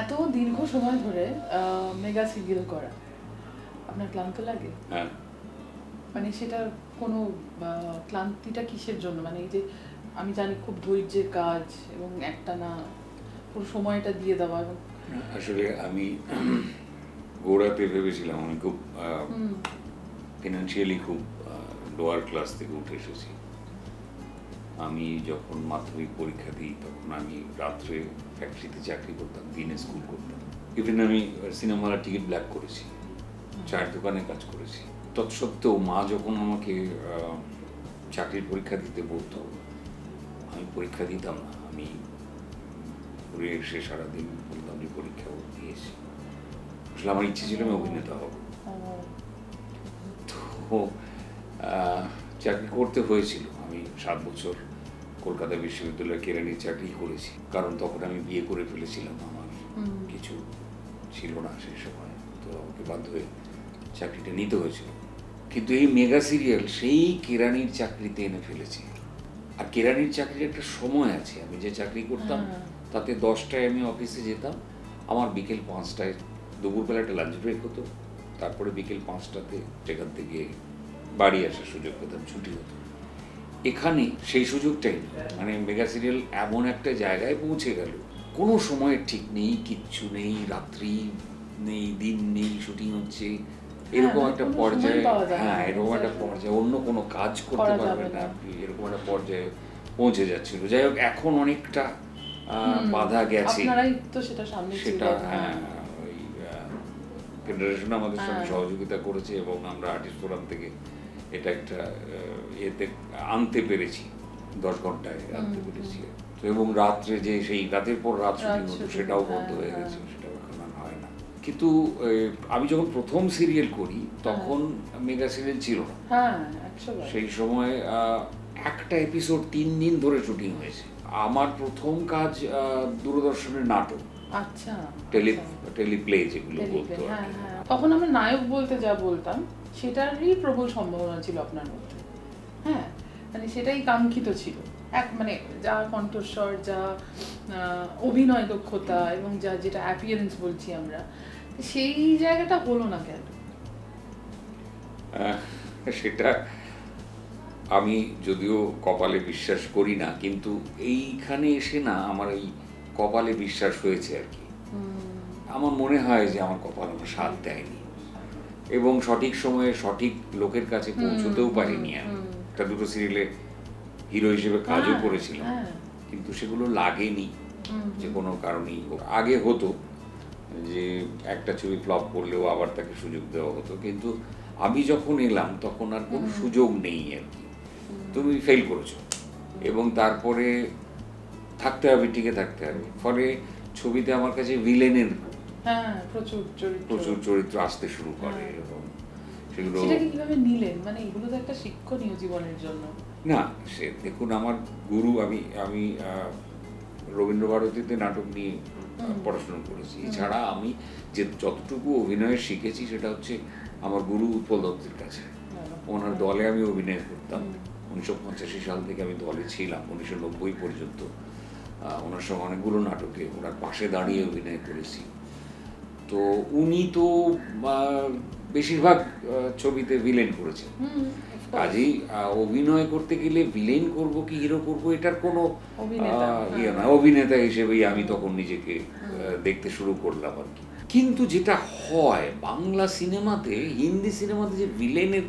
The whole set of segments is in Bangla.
এত দীর্ঘ সময় ধরে মেগা সিরিয়াল করা আপনার ক্লান্ত লাগে? হ্যাঁ। মানে সেটা কোনো ক্লান্তিটা কিসের জন্য? মানে এই যে আমি জানি খুব ধৈর্যের কাজ এবং একটা না পুরো সময়টা দিয়ে দেওয়া এবং আসলে আমি গোড়াতে ভেবেছিলাম আমি খুব ফিনান্সিয়ালি খুব লোয়ার ক্লাস থেকে উঠে এসেছি। আমি যখন মাধ্যমিক পরীক্ষা দিই, তখন আমি রাত্রে ফ্যাক্টরিতে চাকরি করতাম, দিনে স্কুল করতাম। ইভেন আমি সিনেমার টিকিট ব্ল্যাক করেছি, চায়ের দোকানে কাজ করেছি। তৎসত্ত্বেও মা যখন আমাকে চাকরির পরীক্ষা দিতে বলতো, আমি পরীক্ষা দিতাম না, আমি ঘুরে এসে সারাদিন বলতাম যে পরীক্ষা দিয়েছি আসলে আমার ইচ্ছে ছিল আমি অভিনেতা হব। তো চাকরি করতে হয়েছিল। আমি সাত বছর কলকাতা বিশ্ববিদ্যালয়ে কেরানির চাকরি করেছি। কারণ তখন আমি বিয়ে করে ফেলেছিলাম আমার। কিছু ছিল না সেই সময়। তো আমাকে বাধ্য হয়ে চাকরিটা নিতে হয়েছিল। কিন্তু এই মেগা সিরিয়াল সেই কেরানির চাকরিতে এনে ফেলেছে। আর কেরানির চাকরির একটা সময় আছে। আমি যে চাকরি করতাম হ্যাঁ। তাতে দশটায় আমি অফিসে যেতাম। আমার বিকেল পাঁচটায় দুপুরবেলা একটা লাঞ্চ ব্রেক হতো। তারপরে বিকেল পাঁচটাতে সেখান থেকে বাড়ি আসার সুযোগ পেতাম ছুটি হতো। এখানে সেই সুযোগটাই মানে মেগা সিরিয়াল এমন একটা জায়গায় পৌঁছে গেল। কোনো সময়ের ঠিক নেই কিচ্ছু নেই রাত্রি নেই দিন নেই শুটিং হচ্ছে। এরকম হ্যাঁ, একটা পর্যায়ে সময়। হ্যাঁ এরকম একটা পর্যায়ে অন্য কোনো কাজ করতে করা পারবেন না। আপনি এরকম একটা পর্যায়ে পৌঁছে যাচ্ছিল। যাই হোক এখন অনেকটা বাধা গেছে। সেটা হ্যাঁ ওই ফেডারেশন আমাদের সঙ্গে হ্যাঁ। সহযোগিতা করেছে এবং আমরা আর্টিস্ট ফোরাম থেকে এটা একটা এতে আনতে পেরেছি দশ ঘন্টায় আনতে পেরেছি তো এবং রাত্রে যে সেই রাতের পর রাত শুটিং হতো সেটাও বন্ধ হ্যাঁ, হয়ে হ্যাঁ। গেছে সেটাও এখন আর হয় না কিন্তু আমি যখন প্রথম সিরিয়াল করি তখন মেগা সিরিয়াল ছিল না হ্যাঁ। সেই সময় একটা এপিসোড তিন দিন ধরে শুটিং হয়েছে আমার প্রথম কাজ আহ, দূরদর্শনের নাটক আচ্ছা টেলি আচ্ছা। টেলিপ্লে যেগুলো বলতো হ্যাঁ, হ্যাঁ। তখন আমরা নায়ক বলতে যা বলতাম সেটারই প্রবল সম্ভাবনা ছিল আপনার মধ্যে। হ্যাঁ মানে সেটাই কাঙ্ক্ষিত ছিল। এক মানে যা কণ্ঠস্বর যা অভিনয় দক্ষতা এবং যা যেটা অ্যাপিয়ারেন্স বলছি আমরা সেই জায়গাটা হলো না কেন? সেটা আমি যদিও কপালে বিশ্বাস করি না কিন্তু এইখানে এসে না আমার এই কপালে বিশ্বাস হয়েছে আর কি। আমার মনে হয় যে আমার কপাল আমার সাথ দেয়নি। এবং সঠিক সময়ে সঠিক লোকের কাছে পৌঁছতেও পারিনি আমি। একটা দুটো সিরিয়ালে হিরো হিসেবে কাজও হ্যাঁ, করেছিলাম। হ্যাঁ। কিন্তু সেগুলো লাগেনি। যে কোনো কারণেই আগে হতো যে একটা ছবি ফ্লপ করলেও আবার তাকে সুযোগ দেওয়া হতো। কিন্তু আমি যখন এলাম তখন আর কোনো সুযোগ নেই আর কি। তুমি ফেল করেছ। এবং তারপরে থাকতে হবে টিকে থাকতে হবে। ফলে ছবিতে আমার কাছে ভিলেনের হ্যাঁ প্রচুর চরিত্র। প্রচুর চরিত্র আসতে শুরু করে হ্যাঁ। এবং সেগুলো সেটাকে কীভাবে নিলেন? মানে এগুলো তো একটা শিক্ষণীয় জীবনের জন্য। না সে দেখুন আমার গুরু আমি আমি আহ, রবীন্দ্র ভারতীতে নাটক নিয়ে পড়াশোনা করেছি। এছাড়া আমি যে যতটুকু অভিনয় শিখেছি সেটা হচ্ছে আমার গুরু উৎপল দত্তের কাছে। ওনার দলে আমি অভিনয় করতাম। উনিশশো পঁচাশি সাল থেকে আমি দলে ছিলাম উনিশশো নব্বই পর্যন্ত। ওনার সঙ্গে অনেকগুলো নাটকে ওনার পাশে দাঁড়িয়ে অভিনয় করেছি। তো উনি তো বেশিরভাগ ছবিতে ভিলেন করেছেন. কাজেই অভিনয় করতে গেলে ভিলেন করব কি হিরো করব এটার কোনো ইয়ে হ্যাঁ। না অভিনেতা হিসেবেই আমি তখন নিজেকে দেখতে শুরু করলাম আর কি। কিন্তু যেটা হয় বাংলা সিনেমাতে হিন্দি সিনেমাতে যে ভিলেনের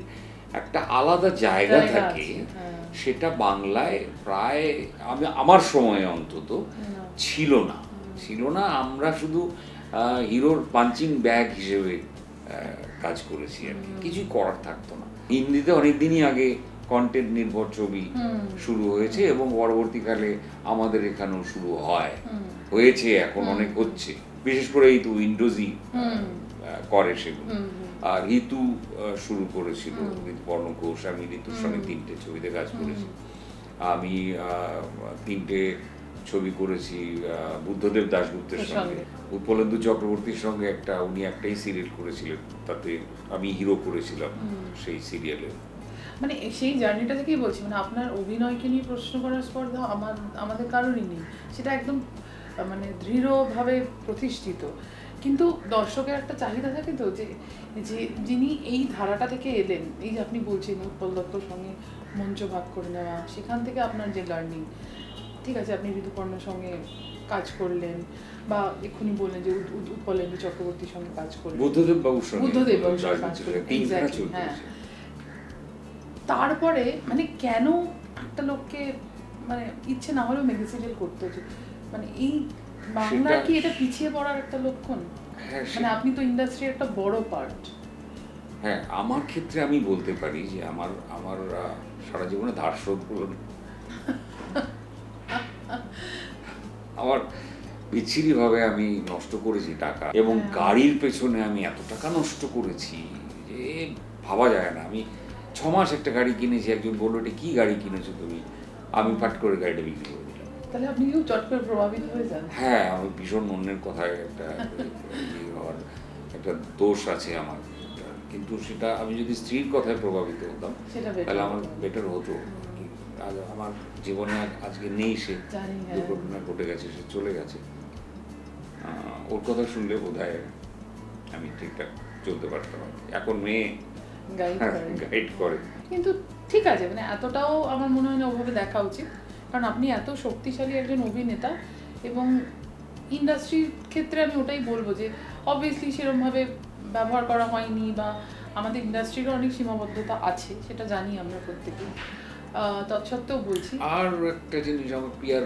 একটা আলাদা জায়গা থাকে হ্যাঁ। সেটা বাংলায় প্রায় আমি আমার সময়ে অন্তত ছিল না। ছিল না আমরা শুধু হিরোর পাঞ্চিং ব্যাগ হিসেবে কাজ করেছি আর কি। কিছুই করার থাকতো না। হিন্দিতে অনেক দিনই আগে কন্টেন্ট নির্ভর ছবি শুরু হয়েছে এবং পরবর্তীকালে আমাদের এখানেও শুরু হয়। হয়েছে এখন অনেক হচ্ছে। বিশেষ করে এই তো উইন্ডোজই করে সেগুলো। আর ঋতু শুরু করেছিল। ঋতুপর্ণ ঘোষ আমি ঋতুর সঙ্গে তিনটে ছবিতে কাজ করেছি। আমি আহ, তিনটে ছবি করেছি বুদ্ধদেব দাশগুপ্তের সঙ্গে। সঙ্গে। উৎপলেন্দু চক্রবর্তীর সঙ্গে একটা উনি একটাই সিরিয়াল করেছিলেন। তাতে আমি হিরো করেছিলাম সেই সিরিয়ালে মানে সেই জার্নিটা থেকেই বলছি মানে আপনার অভিনয়কে নিয়ে প্রশ্ন করার স্পর্ধা আমার আমাদের কারোরই নেই। সেটা একদম মানে দৃঢ়ভাবে প্রতিষ্ঠিত। কিন্তু দর্শকের একটা চাহিদা থাকে তো যে যে যিনি এই ধারাটা থেকে এলেন এই যে আপনি বলছেন উৎপল দত্তর সঙ্গে মঞ্চ ভাগ করে নেওয়া সেখান থেকে আপনার যে লার্নিং ঠিক আছে আপনি ঋতুপর্ণের সঙ্গে কাজ করলেন বা এক্ষুনি বললেন যে উৎ- উৎ- চক্রবর্তীর সঙ্গে কাজ করলেন। বুদ্ধদেব বাবুর সঙ্গে বুদ্ধদেব বাবুর সঙ্গে কাজ করলেন, হ্যাঁ। তারপরে মানে কেন একটা লোককে মানে ইচ্ছে না হলেও মেগা সিরিয়াল করতে হচ্ছে? মানে এই বাংলার কি এটা পিছিয়ে পড়ার একটা লক্ষণ? হ্যাঁ মানে আপনি তো ইন্ডাস্ট্রি একটা বড় পার্ট হ্যাঁ আমার ক্ষেত্রে আমি বলতে পারি যে আমার আমার সারা জীবনে ধার শোধ হলো না। আমার বিচ্ছিরিভাবে আমি নষ্ট করেছি টাকা এবং হ্যাঁ। গাড়ির পেছনে আমি এত টাকা নষ্ট করেছি যে ভাবা যায় না। আমি ছ মাস একটা গাড়ি কিনেছি একজন বলল এটা কি গাড়ি কিনেছো তুমি? আমি পাট করে গাড়িটা বিক্রি করে দিলাম। তাহলে আপনি কেউ চট করে প্রভাবিত হয়ে যান। হ্যাঁ আমি ভীষণ অন্যের কথায় একটা হওয়ার একটা দোষ আছে আমার। কিন্তু সেটা আমি যদি স্ত্রীর কথায় প্রভাবিত হতাম সেটা তাহলে আমার বেটার হতো। আজ আমার জীবনে আজকে নেই সে। হ্যাঁ। দুর্ঘটনা ঘটে গেছে সে চলে গেছে। ওর কথা শুনলে বোধ আমি ঠিকঠাক চলতে পারতাম। এখন মেয়ে গাইড করে। কিন্তু ঠিক আছে মানে এতটাও আমার মনে হয় না ওভাবে দেখা উচিত। কারণ আপনি এত শক্তিশালী একজন অভিনেতা এবং ইন্ডাস্ট্রির ক্ষেত্রে আমি ওটাই বলব যে অবভিয়াসলি সেরকমভাবে ব্যবহার করা হয়নি বা আমাদের ইন্ডাস্ট্রিরও অনেক সীমাবদ্ধতা আছে সেটা জানি আমরা প্রত্যেকেই। তৎসত্ত্বেও বলছি। আর একটা জিনিস আমার পিয়ার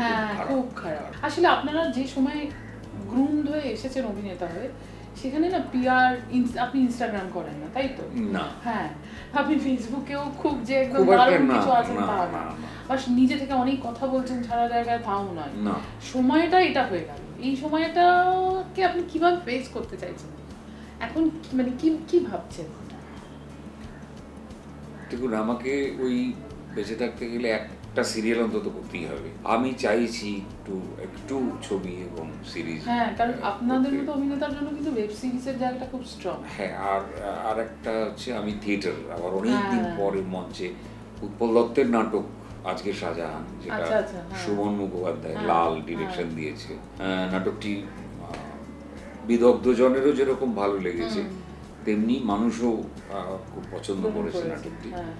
হ্যাঁ খুব খারাপ। আসলে আপনারা যে সময় গ্রুমড হয়ে এসেছেন অভিনেতা হয়ে সেখানে না পিআর আপনি ইনস্টাগ্রাম করেন না তাই তো? না। হ্যাঁ আপনি ফেসবুকে খুব যে একদম দারুণ কিছু আছেন তা না, নিজে থেকে অনেক কথা বলছেন সারা জায়গায় তাও নয়। সময়টা এটা হয়ে গেল। এই সময়টাকে আপনি কীভাবে ফেস করতে চাইছেন? এখন মানে কি কি ভাবছেন? দেখুন আমাকে ওই বেঁচে থাকতে গেলে একটা সিরিয়াল অন্তত করতেই হবে আমি চাইছি একটু একটু ছবি এবং সিরিজ হ্যাঁ কারণ আপনাদের মতো অভিনেতার জন্য কিন্তু ওয়েব সিরিজের জায়গাটা খুব স্ট্রং হ্যাঁ আর আর একটা হচ্ছে আমি থিয়েটার আবার অনেক দিন হ্যাঁ। পরে মঞ্চে উৎপল দত্তের নাটক আজকে শাহজাহান যেটা আচ্ছা, আচ্ছা, হ্যাঁ। সুমন মুখোপাধ্যায় হ্যাঁ, লাল। ডিরেকশন দিয়েছে নাটকটি আহ, বিদগ্ধ জনেরও যেরকম ভালো লেগেছে তেমনি মানুষও খুব পছন্দ করেছে নাটকটি। হ্যাঁ।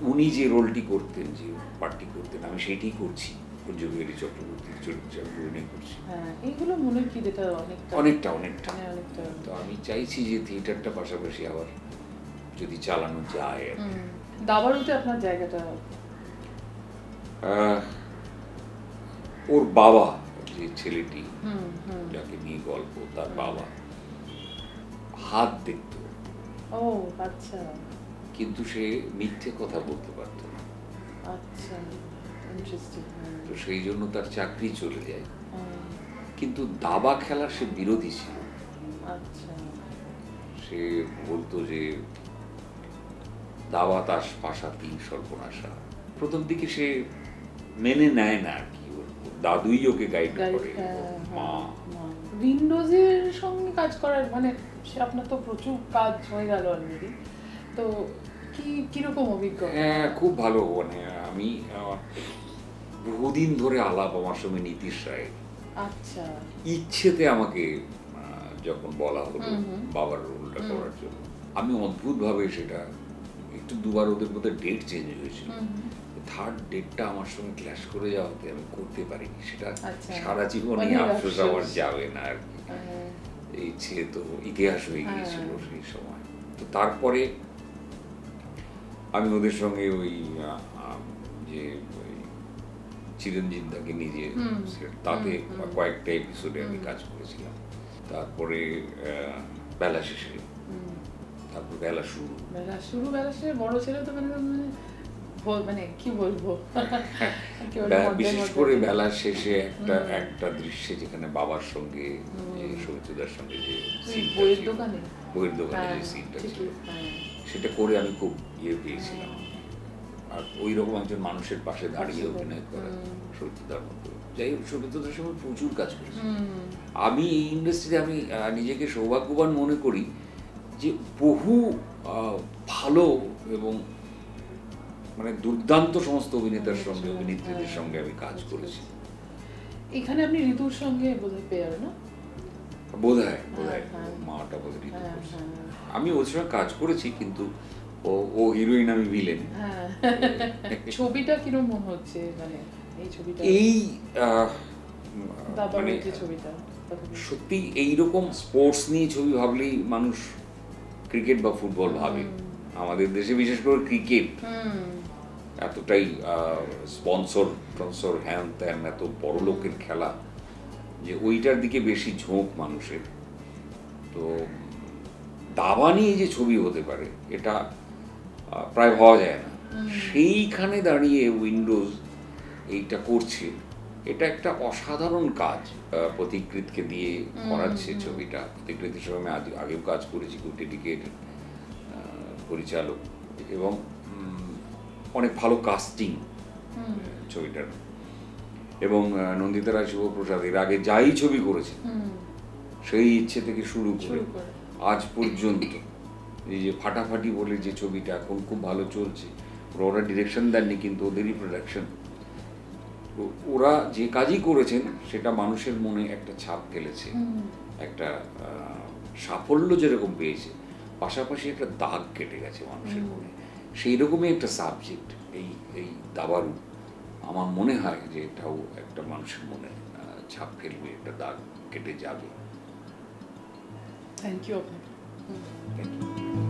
উনি যে রোলটি করতেন যে পার্টি করতেন আমি সেইটাই করছি পঞ্চবিহারী চক্রবর্তীর চরিত্রে আমি অভিনয় করছি। হ্যাঁ এইগুলো অনেকটা অনেকটা অনেকটা। অনেকটা। তো আমি চাইছি যে থিয়েটারটা পাশাপাশি আবার যদি চালানো যায় দাবারুতে আপনার জায়গাটা ওর বাবা যে ছেলেটি হুম হুম। যাকে নিয়ে গল্প তার বাবা হাত দেখত। ও আচ্ছা। কিন্তু সে মিথ্যে কথা বলতে পারত না। আচ্ছা তো সেই জন্য তার চাকরি চলে যায়। কিন্তু দাবা খেলার সে বিরোধী ছিল। আচ্ছা। সে বলতো যে দাবা তাস পাশা তিন সর্বনাশা। প্রথম দিকে সে মেনে নেয় না আর কি দাদুই ওকে গাইড করে মা। উইন্ডোজের সঙ্গে কাজ করার মানে সে আপনার তো প্রচুর কাজ হয়ে গেল অলরেডি তো কি কীরকম অভিজ্ঞতা? হ্যাঁ খুব ভালো মানে আমি বহুদিন ধরে আলাপ আমার সঙ্গে নীতিশ রায়। আচ্ছা। ইচ্ছেতে আমাকে যখন বলা হলো। বাবার রোলটা করার জন্য আমি অদ্ভুতভাবে সেটা একটু দুবার ওদের মধ্যে ডেট চেঞ্জ হয়েছিল। থার্ড ডেটটা আমার সঙ্গে ক্ল্যাশ করে যাওয়াতে আমি করতে পারিনি। সেটা আচ্ছা। সারা আফসোস। আমার যাবে না আর কি। এই ছে তো ইতিহাস হয়ে হ্যাঁ। গিয়েছিল সেই সময়। তো তারপরে আমি ওদের সঙ্গে ওই যে চিরঞ্জিত দাকে নিজে তাতে। কয়েকটা এপিসোডে আমি কাজ করেছিলাম। তারপরে বেলা শেষে। তারপর বেলা শুরু। বেলা শুরু বেলা শেষে বড় ছেলে তো মানে মানে কি বলব? বিশেষ করে শেষে একটা একটা দৃশ্যে যেখানে বাবার সঙ্গে সৌমিত্রদার সঙ্গে যে বইয়ের দোকানে? বইয়ের দোকানে হ্যাঁ, যে সিনটা ছিল হ্যাঁ। সেটা করে আমি খুব ইয়ে পেয়েছিলাম। আর ওই রকম একজন মানুষের পাশে দাঁড়িয়ে আসলে, অভিনয় করা। সৌমিত্রদার মতো। যাই হোক সৌমিত্রদার সঙ্গে প্রচুর কাজ করেছি। আমি এই ইন্ডাস্ট্রিতে আমি নিজেকে সৌভাগ্যবান মনে করি যে বহু ভালো এবং মানে দুর্দান্ত সমস্ত অভিনেতার সঙ্গে আচ্ছা, অভিনেত্রীদের হ্যাঁ, সঙ্গে আমি কাজ করেছি। এখানে আপনি ঋতুর সঙ্গে বোধহয় পেয়ার না? বোধ হয় বোধ হয়। হ্যাঁ, হ্যাঁ। মাটা বোধ হয় হ্যাঁ হ্যাঁ। আমি ওর সঙ্গে কাজ করেছি কিন্তু ও ও হিরোইন আমি ভিলেন হ্যাঁ। ছবিটা কিরম মনে হচ্ছে? মানে এই ছবিটা? এই মানে ছবিটা সত্যি এইরকম স্পোর্টস নিয়ে ছবি ভাবলেই মানুষ ক্রিকেট বা ফুটবল ভাবে। আমাদের দেশে বিশেষ করে ক্রিকেট হুম। এতটাই স্পন্সর টনসর হ্যান ত্যান এত বড় লোকের খেলা যে ওইটার দিকে বেশি ঝোঁক মানুষের। তো দাবা নিয়ে যে ছবি হতে পারে এটা প্রায় ভাবা যায় না। সেইখানে দাঁড়িয়ে উইন্ডোজ এইটা করছে এটা একটা অসাধারণ কাজ প্রতিকৃতকে দিয়ে করাচ্ছে ছবিটা। প্রতিকৃতির সঙ্গে আমি আগে- আগেও কাজ করেছি খুব ডেডিকেটেড পরিচালক এবং অনেক ভালো কাস্টিং ছবিটার। এবং নন্দিতা রায় শুভপ্রসাদ এর আগে যাই ছবি করেছে সেই ইচ্ছে থেকে শুরু করে আজ পর্যন্ত। এই যে ফাটাফাটি বলে যে ছবিটা এখন খুব ভালো চলছে ওরা ওরা ডিরেকশন দেননি কিন্তু ওদেরই প্রোডাকশন ওরা যে কাজই করেছেন সেটা মানুষের মনে একটা ছাপ ফেলেছে। একটা সাফল্য যেরকম পেয়েছে পাশাপাশি একটা দাগ কেটে গেছে মানুষের মনে। সেই রকমই একটা সাবজেক্ট এই এই দাবারু। আমার মনে হয় যে এটাও একটা মানুষের মনে ছাপ ফেলবে একটা দাগ কেটে যাবে। থ্যাংক ইউ আপনাকে থ্যাংক you.